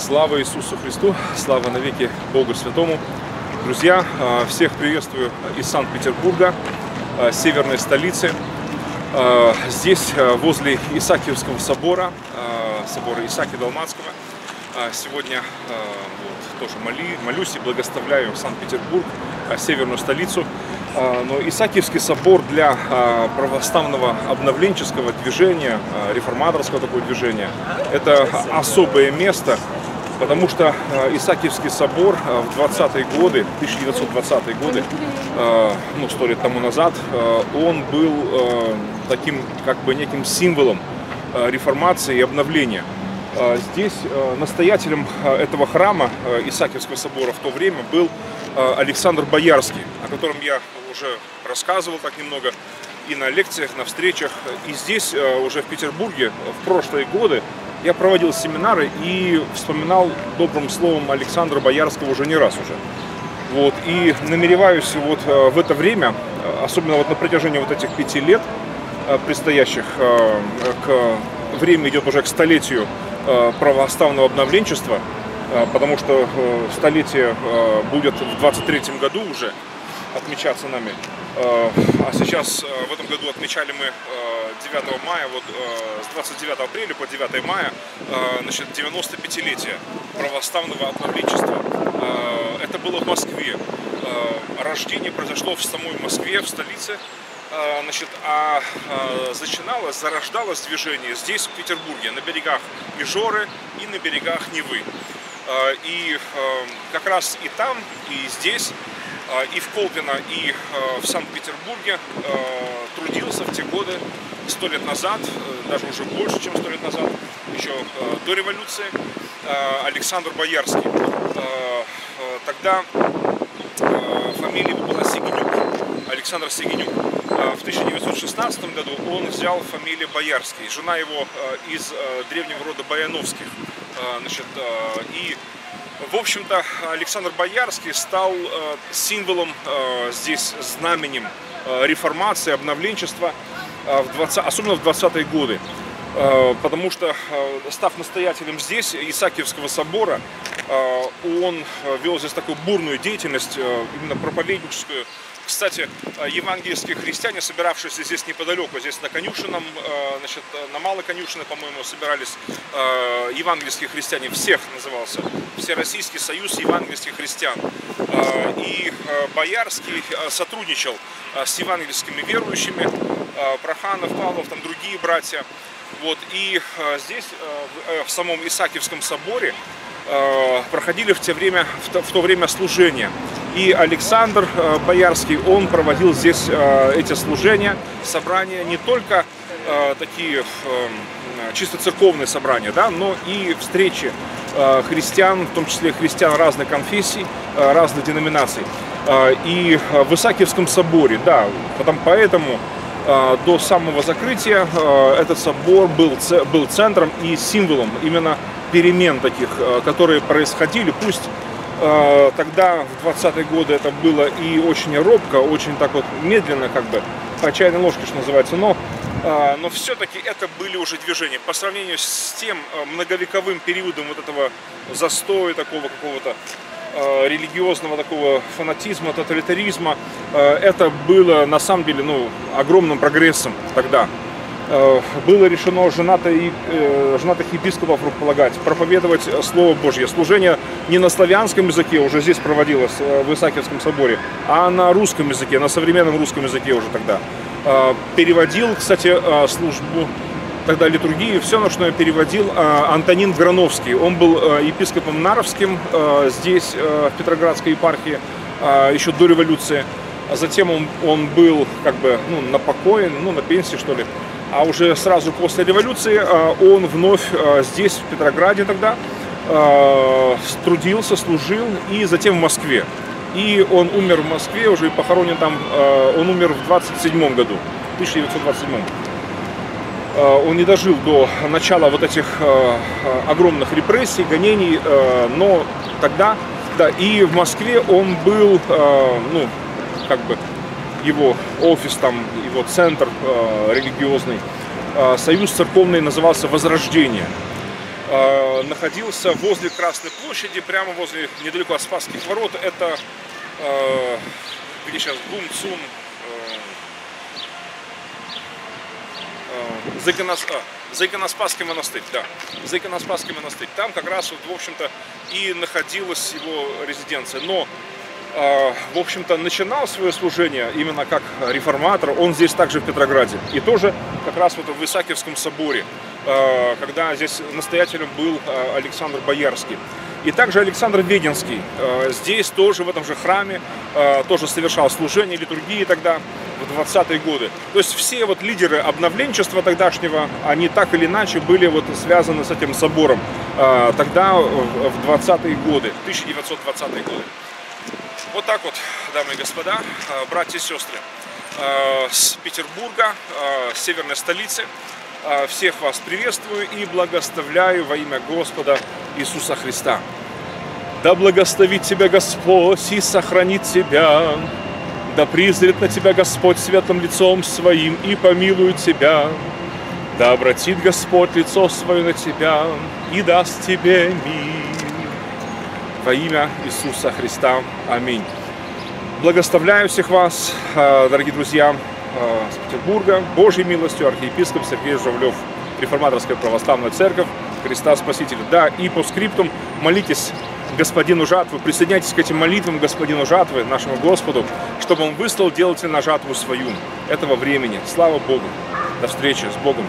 Слава Иисусу Христу, слава навеки Богу Святому. Друзья, а, всех приветствую из Санкт-Петербурга, а, северной столицы. А, здесь, возле Исаакиевского собора, собора Исааки Далматского, сегодня вот, тоже моли, молюсь и благословляю Санкт-Петербург, северную столицу. Но Исаакиевский собор для православного обновленческого движения, реформаторского такого движения, это особое место, потому что э, Исаакиевский собор э, в 20-е годы, 1920-е годы, э, ну, сто лет тому назад, он был таким, как бы, неким символом реформации и обновления. Здесь настоятелем этого храма Исаакиевского собора в то время был Александр Боярский, о котором я уже рассказывал так немного и на лекциях, на встречах. И здесь уже в Петербурге в прошлые годы я проводил семинары и вспоминал добрым словом Александра Боярского уже не раз уже. Вот, и намереваюсь вот э, в это время, э, особенно вот на протяжении вот этих пяти лет э, предстоящих, к, время идет уже к столетию православного обновленчества, потому что столетие будет в 23 году уже отмечаться нами. А сейчас в этом году отмечали мы 9 мая, вот э, с 29 апреля по 9 мая, э, значит, 95-летие православного обновленчества. Э, это было в Москве. Рождение произошло в самой Москве, в столице. Значит, а начиналось, зарождалось движение здесь, в Петербурге, на берегах Межоры и на берегах Невы. И как раз и там, и здесь и в Колпино, и в Санкт-Петербурге трудился в те годы сто лет назад, э, даже уже больше, чем сто лет назад, еще до революции, Александр Боярский. Тогда фамилия была Сигенюк, Александр Сигенюк. В 1916 году он взял фамилию Боярский. Жена его из древнего рода Баяновских. Значит, и в общем-то, Александр Боярский стал символом здесь, знаменем реформации, обновленчества. В 20, особенно в 20-е годы. Потому что, став настоятелем здесь, Исаакиевского собора, он вел здесь такую бурную деятельность, именно проповедническую. Кстати, евангельские христиане, собиравшиеся здесь неподалеку, здесь на конюшином, значит, на Малой конюшине, по-моему, собирались евангельские христиане, всех назывался, Всероссийский союз евангельских христиан. И Боярский сотрудничал с евангельскими верующими, Э, Проханов, Павлов, там другие братья. Вот, и э, здесь, э, в самом Исаакиевском соборе, проходили в, те время, в, то, в то время служения. И Александр Боярский, он проводил здесь эти служения, собрания не только такие чисто церковные собрания, да, но и встречи христиан, в том числе христиан разных конфессий, разных деноминаций. И в Исаакиевском соборе, да, потом поэтому до самого закрытия а, этот собор был, был центром и символом именно перемен таких, а, которые происходили. Пусть тогда, в 20-е годы, это было и очень робко, очень так вот медленно, как бы, по чайной ложке, что называется, но, но все-таки это были уже движения. По сравнению с тем многовековым периодом вот этого застоя такого какого-то религиозного такого фанатизма, тоталитаризма, э, это было на самом деле ну, огромным прогрессом тогда. Э, было решено женатых, женатых епископов рукополагать, проповедовать Слово Божье. Служение не на славянском языке уже здесь проводилось, в Исаакиевском соборе, а на русском языке, на современном русском языке уже тогда. Переводил, кстати, службу тогда литургии, все ночное переводил а, Антонин Грановский. Он был а, епископом Наровским а, здесь, в Петроградской епархии, еще до революции. Затем он, он был как бы ну, на покое, ну, на пенсии, что ли. А уже сразу после революции он вновь здесь, в Петрограде тогда, трудился, служил и затем в Москве. И он умер в Москве, уже и похоронен там, он умер в 27 году, 1927 Э, он не дожил до начала вот этих э, э, огромных репрессий, гонений, но тогда, да, и в Москве он был, ну, как бы его офис там, его центр религиозный, союз церковный назывался «Возрождение». э, находился возле Красной площади, прямо возле, недалеко от Спасских ворот. Это, э, где сейчас Бум Цун, э, э, Зайконос, а, монастырь, да, Зайконоспасский монастырь. Там как раз, вот, в общем-то, и находилась его резиденция. Но а, в общем-то, начинал свое служение именно как реформатор, он здесь также в Петрограде. И тоже как раз вот в Исаакиевском соборе, а, когда здесь настоятелем был а, Александр Боярский. И также Александр Веденский здесь тоже, в этом же храме, тоже совершал служение, литургии тогда, 20-е годы. То есть все вот лидеры обновленчества тогдашнего, они так или иначе были вот связаны с этим собором тогда, в 20-е годы, 1920-е годы. Вот так вот, дамы и господа, э, братья и сестры, э, с Петербурга, с северной столицы. Всех вас приветствую и благословляю во имя Господа Иисуса Христа. Да благословит тебя Господь и сохранит тебя. Да призрит на тебя Господь светлым лицом своим и помилует тебя. Да обратит Господь лицо свое на тебя и даст тебе мир во имя Иисуса Христа. Аминь. Благословляю всех вас, э, дорогие друзья, э, с Петербурга. Божьей милостью архиепископ Сергей Жавлев, Реформаторская православная церковь, Христа Спасителя. Да, и по скриптум молитесь господину жатвы, присоединяйтесь к этим молитвам господину жатвы, нашему Господу, чтобы он выслал делателя на жатву свою этого времени. Слава Богу. До встречи с Богом.